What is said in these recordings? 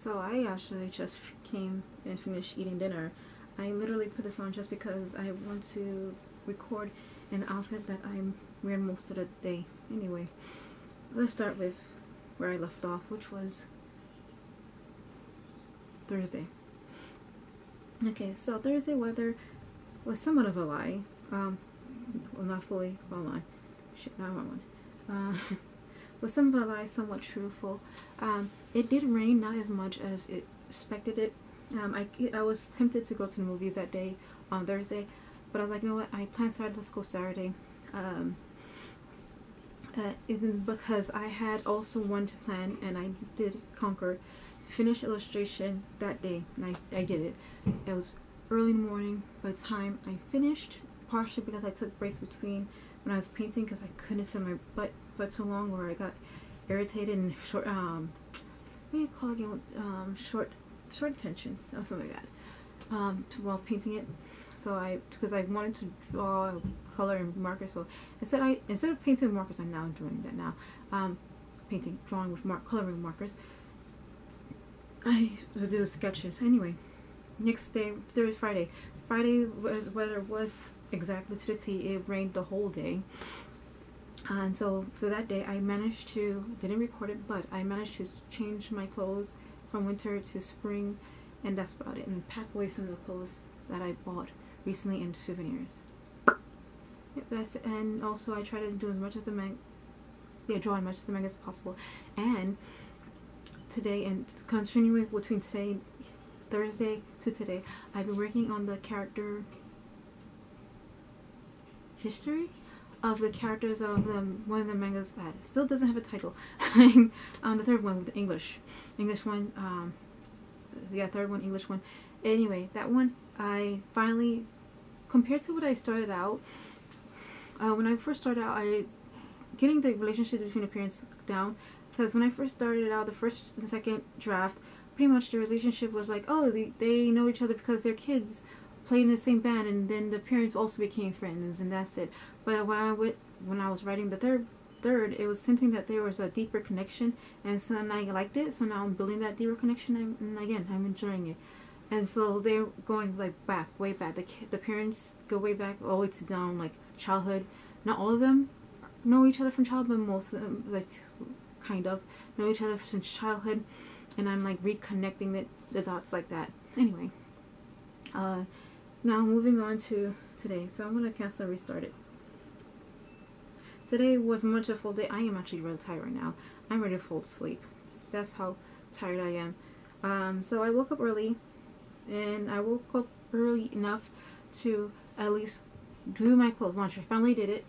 So I actually just came and finished eating dinner. I literally put this on just because I want to record an outfit that I'm wearing most of the day. Anyway, let's start with where I left off, which was Thursday. Okay, so Thursday weather was somewhat of a lie. Um, well, not fully, well, lie. Shit, not one. Uh, was somewhat of a lie, somewhat truthful. Um, it did rain, not as much as it expected it. Um, I, I was tempted to go to the movies that day on Thursday, but I was like, you know what, I planned Saturday, let's go Saturday. Um, uh, because I had also one to plan, and I did conquer finish illustration that day, and I, I did it. It was early in the morning by the time I finished, partially because I took breaks between when I was painting because I couldn't sit my butt for too long where I got irritated and short, um, you call it um, short, short tension or something like that, um, while painting it. So I, because I wanted to draw color and markers, so instead I, instead of painting with markers, I'm now doing that now, um, painting, drawing with mark, coloring markers. I do sketches. Anyway, next day, Thursday, Friday. Friday weather was exactly to the T. It rained the whole day. And so for that day, I managed to, didn't record it, but I managed to change my clothes from winter to spring, and that's about it. And pack away some of the clothes that I bought recently in souvenirs. Yep, that's it. And also I try to do as much of the manga, yeah, draw as much of the manga as possible. And today and continuing between today Thursday to today I've been working on the character history of the characters of the one of the mangas that still doesn't have a title. Um, the third one the English. English one um, yeah third one English one. Anyway that one I finally compared to what I started out uh, when I first started out I getting the relationship between the parents down because when I first started out, the first and second draft, pretty much the relationship was like, oh, they, they know each other because they're kids playing in the same band, and then the parents also became friends, and that's it. But when I, went, when I was writing the third third, it was something that there was a deeper connection, and so I liked it. So now I'm building that deeper connection, and again, I'm enjoying it. And so they're going like back, way back. The the parents go way back, all the way to down like childhood. Not all of them know each other from childhood, but most of them like kind of know each other since childhood and I'm like reconnecting the, the dots like that anyway uh, now moving on to today. So I'm gonna cancel and restart it. Today was much a full day. I am actually really tired right now. I'm ready to fall asleep that's how tired I am. Um, so I woke up early and I woke up early enough to at least do my clothes. Launch. I finally did it.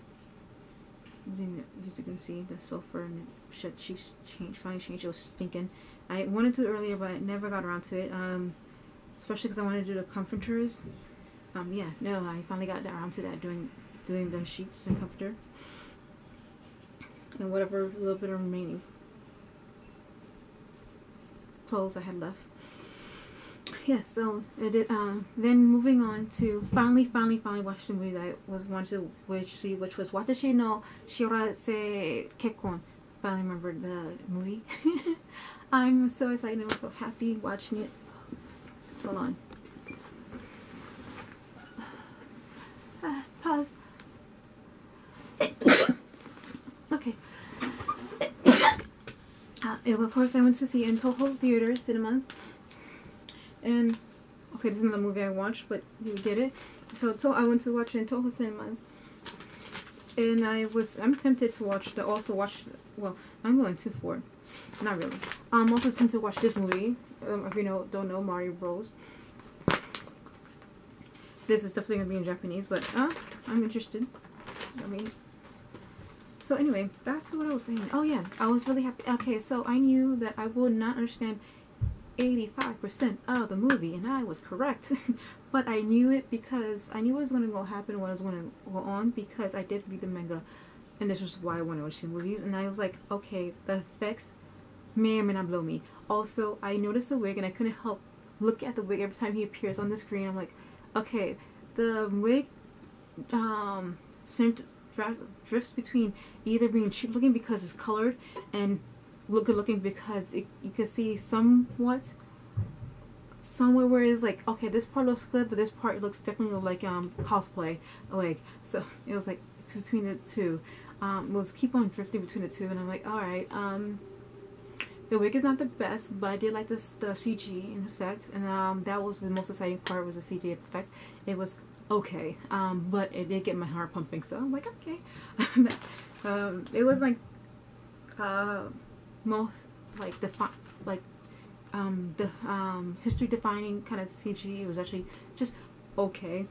As you can see the sulfur and shit she changed finally changed. It was stinking. I wanted to earlier but I never got around to it. Um especially because I wanted to do the comforters um yeah no I finally got around to that doing doing the sheets and comforter and whatever little bit of remaining clothes I had left yeah, so it, um, then moving on to finally, finally, finally watch the movie that I was wanted to see, which was Watashi no Shiawase Kekkon. Finally remembered the movie. I'm so excited. I'm so happy watching it. Hold on. Uh, pause. okay. Uh, of course, I went to see in Toho Theater Cinemas. And okay, this is not the movie I watched, but you get it. So, so I went to watch it in Toho Cinemas, and I was I'm tempted to watch the also watch. Well, I'm going to for, not really. I'm also tempted to watch this movie. Um, if you know don't know Mario Bros. This is definitely gonna be in Japanese, but uh, I'm interested. I mean. So anyway, back to what I was saying. Oh yeah, I was really happy. Okay, so I knew that I would not understand 85% of the movie, and I was correct. but I knew it because I knew what was going to go happen, what was going to go on, because I did read the manga, and this is why I wanted to watch the movies. And I was like, okay, the effects may or may not blow me. Also, I noticed the wig, and I couldn't help look at the wig every time he appears on the screen. I'm like, okay, the wig um, drifts between either being cheap looking because it's colored and look good looking because it, you can see somewhat somewhere where it's like okay this part looks good but this part looks definitely like um cosplay like so it was like it's between the two. Um was keep on drifting between the two and I'm like all right um the wig is not the best but I did like this the CG in effect and um that was the most exciting part was the CG effect. It was okay um but it did get my heart pumping so I'm like okay um it was like uh most like the like um, the um, history defining kind of CG. It was actually just okay.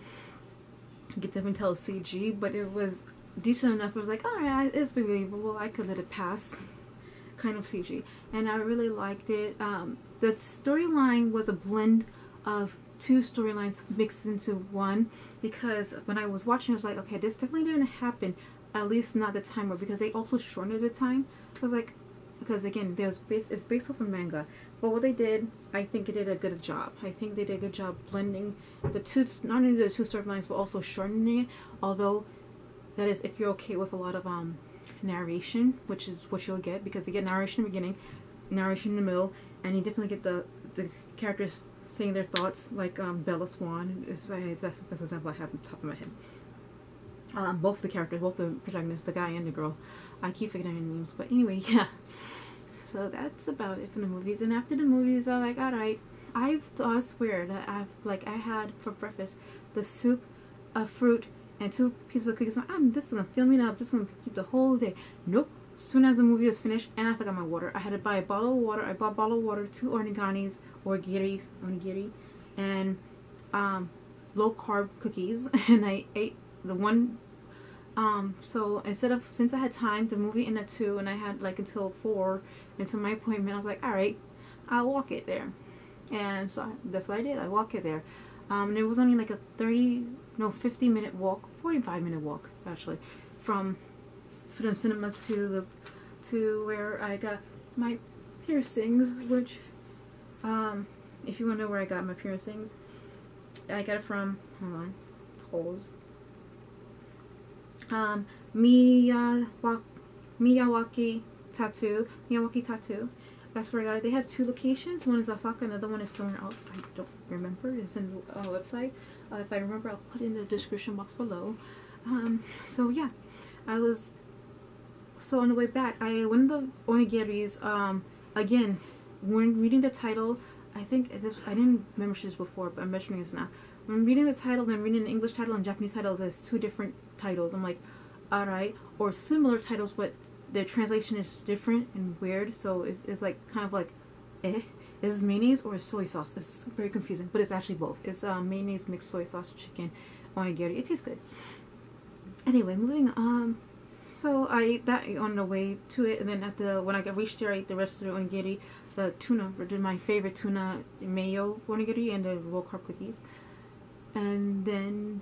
Get definitely tell CG, but it was decent enough. It was like, alright, it's believable. I could let it pass. Kind of CG, and I really liked it. Um, the storyline was a blend of two storylines mixed into one because when I was watching, I was like, okay, this definitely didn't happen. At least not the time, because they also shortened the time. So I was like, because again, there's base, it's based off a manga. But what they did, I think it did a good job. I think they did a good job blending the two, not only the two storylines, but also shortening it. Although, that is, if you're okay with a lot of um narration, which is what you'll get, because you get narration in the beginning, narration in the middle, and you definitely get the the characters saying their thoughts, like um, Bella Swan. If I, that's the best example I have on top of my head. Um, both the characters, both the protagonists, the guy and the girl. I keep forgetting their names, but anyway, yeah. So that's about it for the movies. And after the movies, I'm like, all right. I I swear that I've like I had for breakfast the soup, a fruit, and two pieces of cookies. I'm this is gonna fill me up. This is gonna keep the whole day. Nope. Soon as the movie was finished, and I forgot my water. I had to buy a bottle of water. I bought a bottle of water, two oniganis or giris, onigiri, and um, low carb cookies. And I ate the one um, so instead of since I had time, the movie ended at two, and I had like until four until my appointment. I was like, all right, I'll walk it there, and so I, that's what I did. I walked it there. Um, and it was only like a thirty, no, fifty minute walk, forty-five minute walk actually, from Freedom Cinemas to the to where I got my piercings. Which, um, if you want to know where I got my piercings, I got it from. Hold on, holes um, Miyawaki, Miyawaki Tattoo. Miyawaki Tattoo. That's where I got it. They have two locations. One is Osaka, another one is somewhere else. I don't remember. It's in a website. Uh, if I remember, I'll put in the description box below. Um, so yeah, I was. So on the way back, I one of the onigiris. Um, again, when reading the title, I think this I didn't mention this before, but I'm mentioning this now. When reading the title, then reading the English title and Japanese titles as two different titles. I'm like, alright. Or similar titles, but the translation is different and weird. So it's, it's like kind of like, eh. Is this mayonnaise or soy sauce? It's very confusing, but it's actually both. It's uh, mayonnaise mixed soy sauce chicken onigiri. It tastes good. Anyway, moving um, so I ate that on the way to it, and then at the when I got reached there, I ate the rest of the onigiri, the tuna, which is my favorite tuna mayo onigiri, and the low carb cookies, and then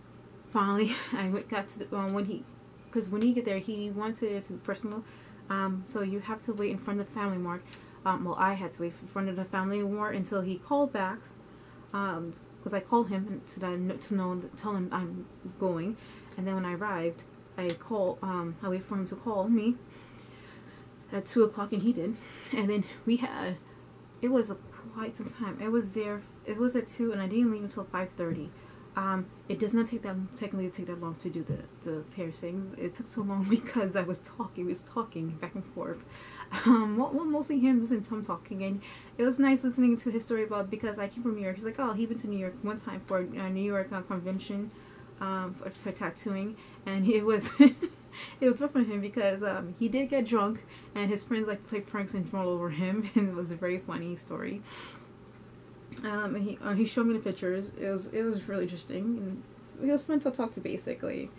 finally I went, got to the, um, when he, because when he get there, he wanted it to be personal. Um, so you have to wait in front of the family mart. Um, well, I had to wait in front of the family mart until he called back. Um, because I called him to, to know, tell him I'm going. And then when I arrived, I call, um, I wait for him to call me at 2 o'clock and he did. And then we had, it was a, quite some time. It was there, it was at 2 and I didn't leave until 5.30. Um, it does not take that technically take that long to do the the piercings. It took so long because I was talking, was talking back and forth. Um, well, well, mostly him to him talking, and it was nice listening to his story about because I came from New York. He's like, oh, he went to New York one time for a New York uh, convention um, for, for, tattooing, and it was it was rough for him because um, he did get drunk, and his friends like to play pranks and roll over him, and it was a very funny story. Um, and he uh, he showed me the pictures. It was it was really interesting. And he was fun to talk to basically.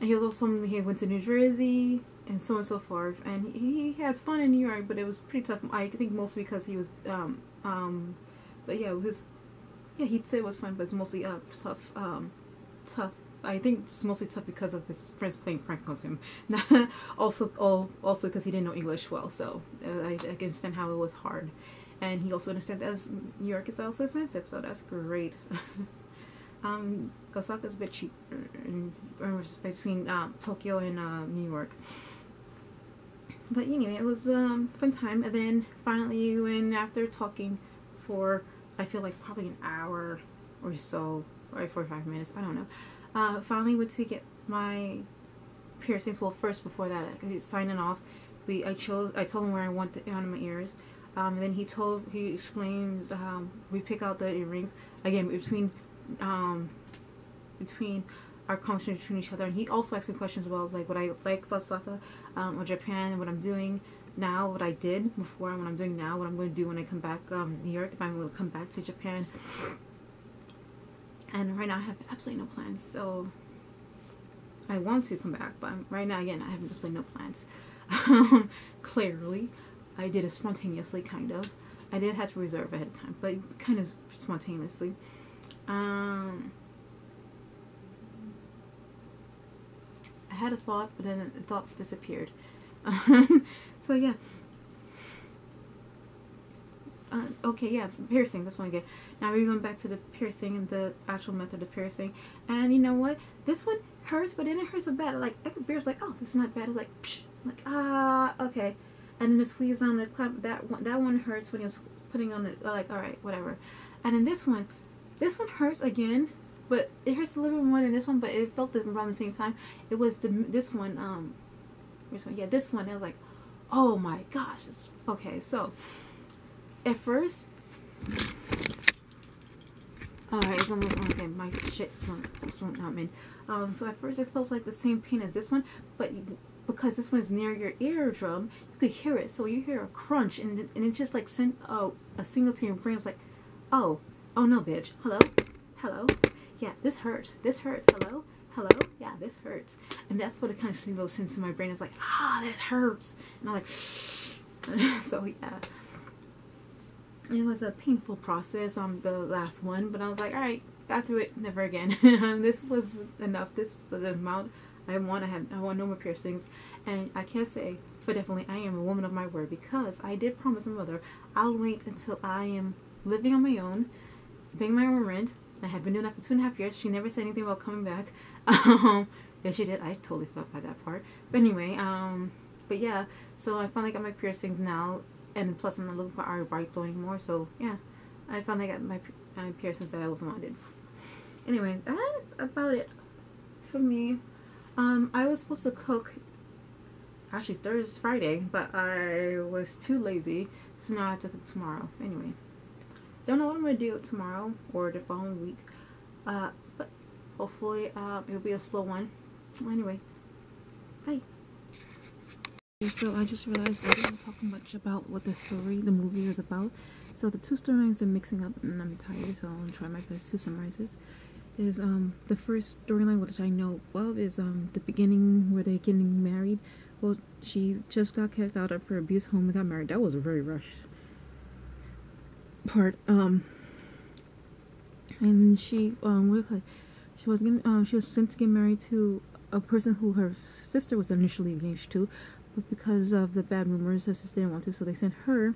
He was also he went to New Jersey and so on and so forth. And he, he had fun in New York, but it was pretty tough. I think mostly because he was um um, but yeah, was yeah he'd say it was fun, but it's mostly uh tough um tough. I think it's mostly tough because of his friends playing prank on him. also, also because he didn't know English well, so uh, I, I can understand how it was hard and he also understands that New York is also expensive, so that's great. um, Osaka is a bit cheaper in, in between um, Tokyo and uh, New York. but anyway, it was um fun time. And then finally, when after talking for I feel like probably an hour or so, or 45 minutes, I don't know. Uh, finally went to get my piercings. Well, first before that, signing off. We I chose I told him where I want the on my ears. Um, and then he told he explained um, we pick out the earrings again between um, between our conversation between each other. And he also asked me questions about like what I like about Osaka um, or Japan, and what I'm doing now, what I did before, and what I'm doing now, what I'm going to do when I come back um, New York, if I'm going to come back to Japan. And right now I have absolutely no plans. So I want to come back, but I'm, right now again I have absolutely no plans. Clearly, I did it spontaneously, kind of. I did have to reserve ahead of time, but kind of spontaneously. Um, I had a thought, but then the thought disappeared. so yeah. Uh, okay, yeah, piercing. That's one again. Now we're going back to the piercing and the actual method of piercing. And you know what? This one hurts, but then it hurts so bad. Like I could bear like, oh, this is not bad. It's like, psh, like ah, okay. And then the squeeze on the clap. That one, that one hurts when you're putting on it. Like, all right, whatever. And then this one, this one hurts again, but it hurts a little bit more than this one. But it felt around the same time. It was the this one. Um, which one? Yeah, this one. It was like, oh my gosh. It's, okay, so at first. Alright, it's almost okay. My shit won't not in. Um, so at first it feels like the same pain as this one, but because this one is near your eardrum, you could hear it. So you hear a crunch, and it, and it just like sent oh, a signal to your brain. It's like, oh, oh no, bitch. Hello, hello. Yeah, this hurts. This hurts. Hello, hello. Yeah, this hurts. And that's what it kind of signals into my brain. It's like, ah, that hurts. And I'm like, so yeah. It was a painful process on the last one, but I was like, all right, got through it. Never again. this was enough. This was the amount I want to have. I want no more piercings, and I can't say, but definitely I am a woman of my word because I did promise my mother I'll wait until I am living on my own, paying my own rent. I have been doing that for two and a half years. She never said anything about coming back. Um, yeah, she did. I totally forgot by that part. But anyway, um, but yeah. So I finally got my piercings now, and plus I'm not looking for Ari Barto anymore. So yeah, I finally got my, my piercings that I was wanted. Anyway, that's about it for me. Um, I was supposed to cook actually Thursday, Friday, but I was too lazy, so now I have to cook tomorrow. Anyway, don't know what I'm gonna do tomorrow or the following week, uh, but hopefully uh, it'll be a slow one. Anyway, bye. So I just realized I didn't talk much about what the story, the movie was about. So the two storylines are mixing up, and I'm tired, so I'll try my best to summarize this is um the first storyline which I know well is um the beginning where they're getting married. Well, she just got kicked out of her abuse home and got married. That was a very rushed part. Um, and she um what she was getting um she was sent to get married to a person who her sister was initially engaged to, but because of the bad rumors, her sister didn't want to, so they sent her.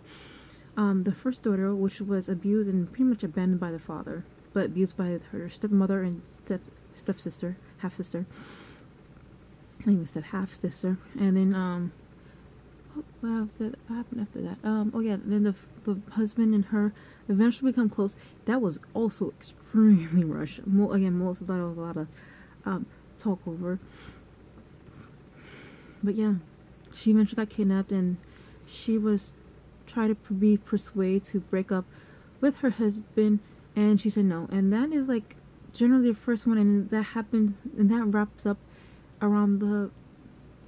Um, the first daughter, which was abused and pretty much abandoned by the father but abused by her stepmother and step stepsister, half sister. I even step half sister, and then um, what, what happened after that? Um, oh yeah, then the the husband and her eventually become close. That was also extremely rushed. More again, most a lot of a lot of um talk over. But yeah, she eventually got kidnapped, and she was trying to be persuaded to break up with her husband and she said no and that is like generally the first one and that happens and that wraps up around the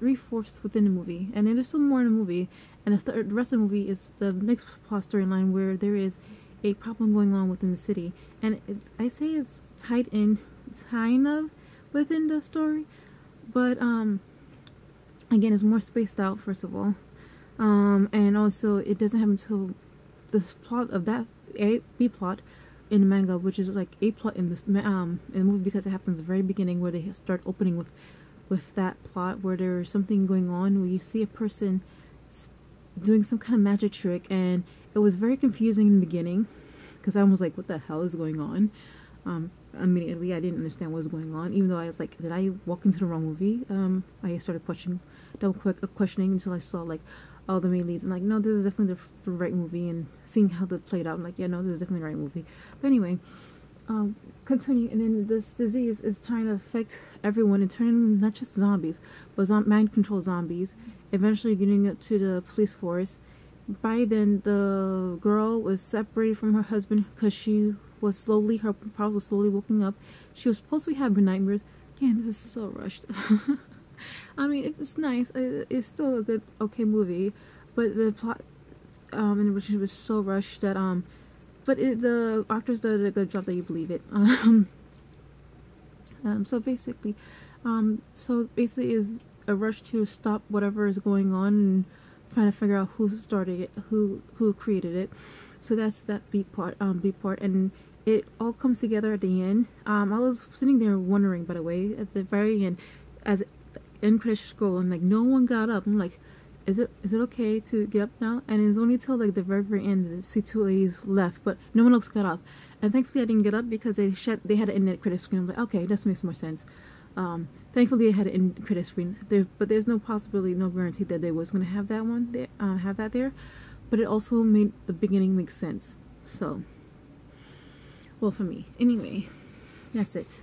three-fourths within the movie and then there's some more in the movie. And the, third, the rest of the movie is the next plot storyline where there is a problem going on within the city. And i say it's tied in kind of within the story but um again it's more spaced out first of all. Um and also it doesn't happen until the plot of that a b plot in the manga, which is like a plot in this um in the movie because it happens the very beginning where they start opening with with that plot where there's something going on where you see a person doing some kind of magic trick and it was very confusing in the beginning because I was like what the hell is going on? Um immediately I didn't understand what was going on even though I was like did I walk into the wrong movie? Um I started questioning double quick questioning until I saw like all the main leads and like no this is definitely the, the right movie and seeing how that played out I'm like yeah no this is definitely the right movie. But anyway um continue and then this disease is trying to affect everyone and turning not just zombies but mind control zombies eventually getting up to the police force. By then the girl was separated from her husband because she was slowly her powers was slowly waking up. She was supposed to be having nightmares. Again this is so rushed. I mean, it's nice. It's still a good, okay movie, but the plot um, in which it was so rushed that um, but it, the actors did a good job that you believe it. Um, um, so basically, um, so basically is a rush to stop whatever is going on and trying to figure out who started it, who who created it. So that's that beat part, um, part, and it all comes together at the end. Um, I was sitting there wondering, by the way, at the very end, as in credit scroll and like no one got up. I'm like, is it is it okay to get up now? And it's only till like the very very end the C two ladies left, but no one else got up. And thankfully I didn't get up because they shut they had an end credit screen. I'm like, okay, this makes more sense. Um, thankfully they had an end credit screen there, but there's no possibility, no guarantee that they was gonna have that one there, uh, have that there. But it also made the beginning make sense. So, well for me, anyway, that's it.